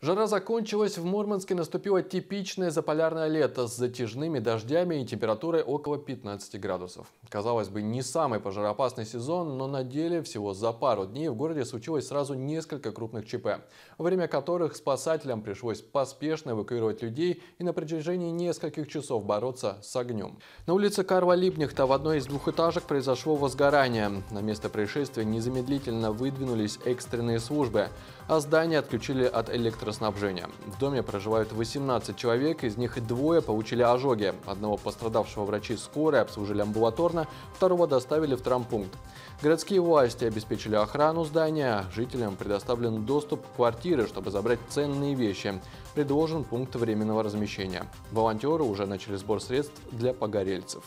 Жара закончилась, в Мурманске наступило типичное заполярное лето с затяжными дождями и температурой около 15 градусов. Казалось бы, не самый пожароопасный сезон, но на деле всего за пару дней в городе случилось сразу несколько крупных ЧП, во время которых спасателям пришлось поспешно эвакуировать людей и на протяжении нескольких часов бороться с огнем. На улице Карла Липнихта в одной из двухэтажек произошло возгорание. На место происшествия незамедлительно выдвинулись экстренные службы, а здание отключили от электро электроснабжения. В доме проживают 18 человек, из них двое получили ожоги. Одного пострадавшего врачи скорой обслужили амбулаторно, второго доставили в травмпункт. Городские власти обеспечили охрану здания, жителям предоставлен доступ к квартире, чтобы забрать ценные вещи. Предложен пункт временного размещения. Волонтеры уже начали сбор средств для погорельцев.